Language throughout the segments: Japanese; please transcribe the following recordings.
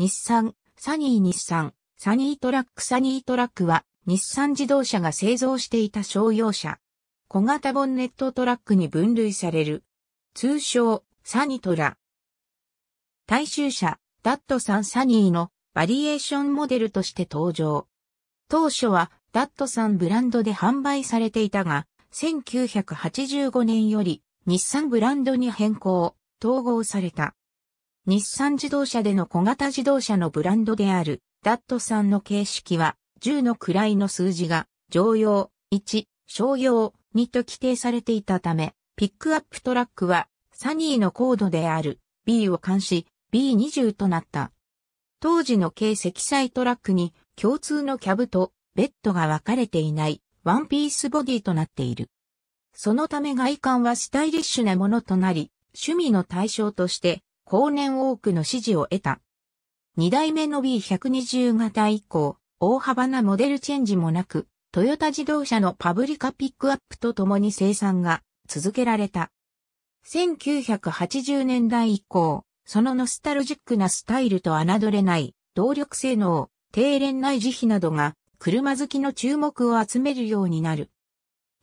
日産、サニー日産、サニートラックサニートラックは日産自動車が製造していた商用車。小型ボンネットトラックに分類される。通称、サニトラ。大衆車、ダットサンサニーのバリエーションモデルとして登場。当初はダットサンブランドで販売されていたが、1985年より日産ブランドに変更、統合された。日産自動車での小型自動車のブランドであるダットサンの形式は10の位の数字が乗用、1、商用、2と規定されていたため、ピックアップトラックはサニーのコードである B を監視 B20 となった。当時の軽積載トラックに共通のキャブとベッドが分かれていないワンピースボディとなっている。そのため外観はスタイリッシュなものとなり、趣味の対象として後年多くの支持を得た。2代目の B120 型以降、大幅なモデルチェンジもなく、トヨタ自動車のパブリカピックアップとともに生産が続けられた。1980年代以降、そのノスタルジックなスタイルと侮れない動力性能、低廉な維持費などが車好きの注目を集めるようになる。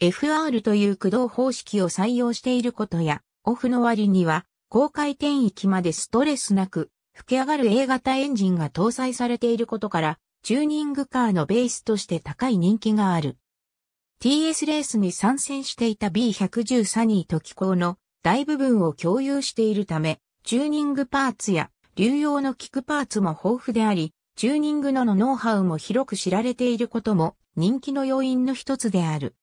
FR という駆動方式を採用していることや、オフの割には高回転域までストレスなく吹き上がる A 型エンジンが搭載されていることから、チューニングカーのベースとして高い人気がある。TS レースに参戦していた B110 サニーと機構の大部分を共有しているため、チューニングパーツや流用のキックパーツも豊富であり、チューニングののノウハウも広く知られていることも人気の要因の一つである。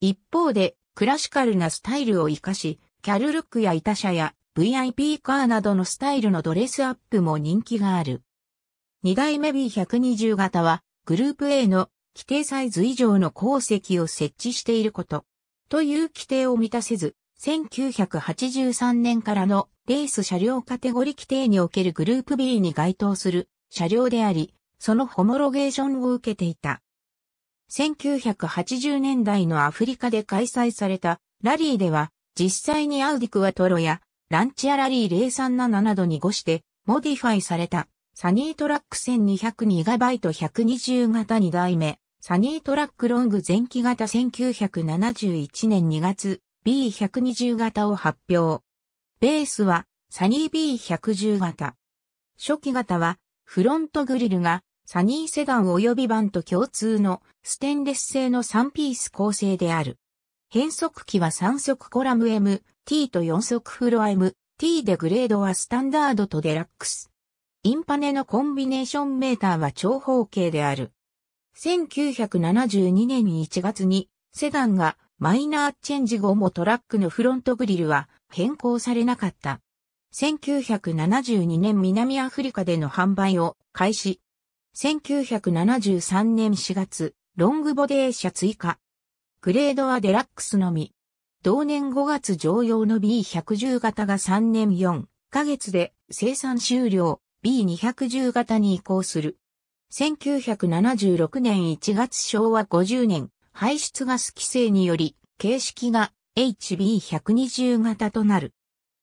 一方で、クラシカルなスタイルを活かし、キャルルックや板車や VIP カーなどのスタイルのドレスアップも人気がある。2代目 B120 型はグループ A の規定サイズ以上の鉱石を設置していることという規定を満たせず、1983年からのレース車両カテゴリ規定におけるグループ B に該当する車両であり、そのホモロゲーションを受けていた。1980年代のアフリカで開催されたラリーでは実際にアウディクアトロやランチアラリー037などに伍してモディファイされたサニートラック 1200GB120 型2代目サニートラックロング前期型1971年2月 B120 型を発表。ベースはサニー B110 型。初期型はフロントグリルがサニーセダン及びバンと共通のステンレス製の3ピース構成である。変速機は3速コラム M、T と4速フロア M、T でグレードはスタンダードとデラックス。インパネのコンビネーションメーターは長方形である。1972年1月にセダンがマイナーチェンジ後もトラックのフロントグリルは変更されなかった。1972年南アフリカでの販売を開始。1973年4月、ロングボデー車追加。グレードはデラックスのみ。同年5月常用の B110 型が3年4ヶ月で生産終了 B210 型に移行する。1976年1月昭和50年排出ガス規制により、形式が HB120 型となる。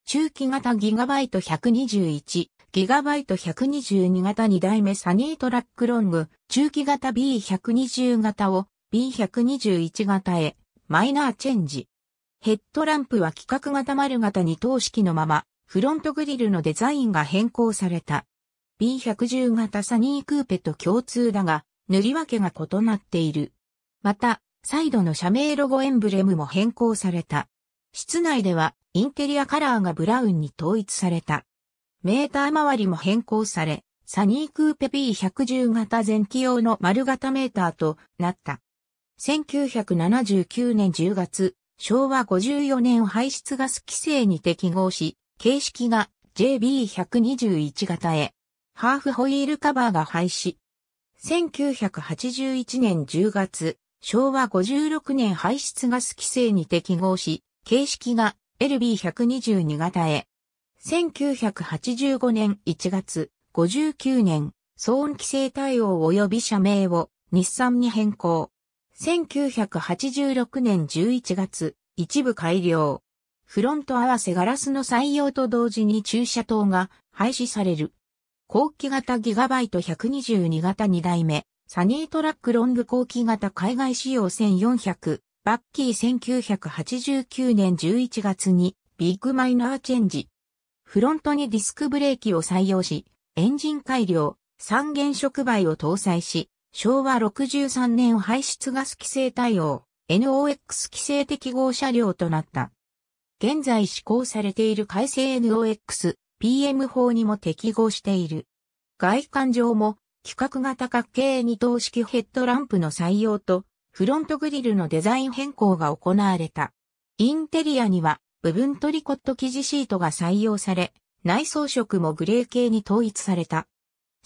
中期型ギガバイト121、ギガバイト122型2代目サニートラックロング、中期型 B120 型を B121 型へマイナーチェンジ。ヘッドランプは規格型丸型に等式のまま、フロントグリルのデザインが変更された。B110 型サニークーペと共通だが、塗り分けが異なっている。また、サイドの社名ロゴエンブレムも変更された。室内ではインテリアカラーがブラウンに統一された。メーター周りも変更され、サニークーペ B110 型前期用の丸型メーターとなった。1979年10月、昭和54年排出ガス規制に適合し、形式が JB121 型へ、ハーフホイールカバーが廃止。1981年10月、昭和56年排出ガス規制に適合し、形式が LB122 型へ。1985年1月、59年、騒音規制対応及び社名を日産に変更。1986年11月、一部改良。フロント合わせガラスの採用と同時に駐車灯が廃止される。後期型ギガバイト122型2代目、サニートラックロング後期型海外仕様1400、バッキー1989年11月にビッグマイナーチェンジ。フロントにディスクブレーキを採用し、エンジン改良、三原触媒を搭載し、昭和63年排出ガス規制対応、NOx 規制適合車両となった。現在施行されている改正 NOx、PM 法にも適合している。外観上も、規格型角形二等式ヘッドランプの採用と、フロントグリルのデザイン変更が行われた。インテリアには、部分トリコット生地シートが採用され、内装色もグレー系に統一された。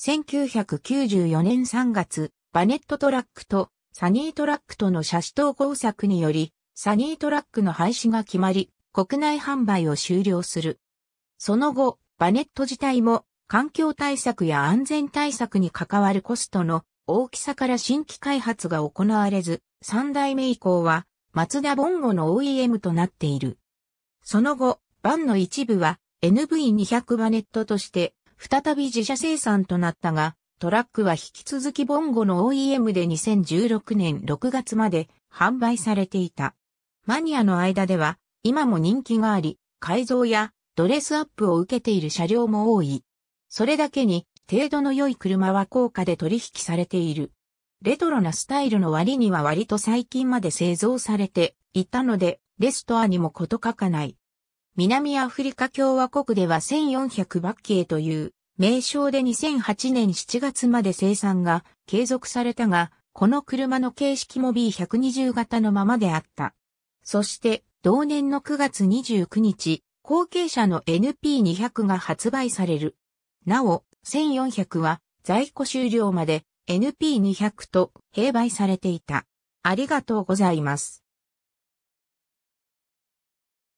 1994年3月、バネットトラックとサニートラックとの車種統合策により、サニートラックの廃止が決まり、国内販売を終了する。その後、バネット自体も環境対策や安全対策に関わるコストの大きさから新規開発が行われず、3代目以降は、マツダボンゴの OEM となっている。その後、バンの一部は NV200 バネットとして再び自社生産となったが、トラックは引き続きボンゴの OEM で2016年6月まで販売されていた。マニアの間では今も人気があり、改造やドレスアップを受けている車両も多い。それだけに程度の良い車は高価で取引されている。レトロなスタイルの割には割と最近まで製造されていたので、レストアにもこと書かない。南アフリカ共和国では1400バッケーという名称で2008年7月まで生産が継続されたが、この車の形式も B120 型のままであった。そして同年の9月29日、後継者の NP200 が発売される。なお、1400は在庫終了まで NP200 と併売されていた。ありがとうございます。